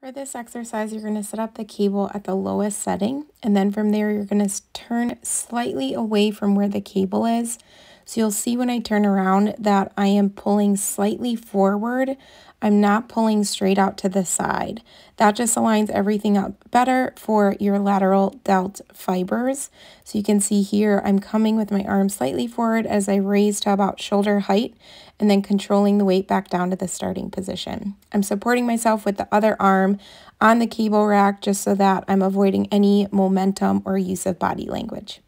For this exercise, you're going to set up the cable at the lowest setting, and then from there, you're going to turn slightly away from where the cable is. So you'll see when I turn around that I am pulling slightly forward. I'm not pulling straight out to the side. That just aligns everything up better for your lateral delt fibers. So you can see here, I'm coming with my arm slightly forward as I raise to about shoulder height and then controlling the weight back down to the starting position. I'm supporting myself with the other arm on the cable rack just so that I'm avoiding any momentum or use of body language.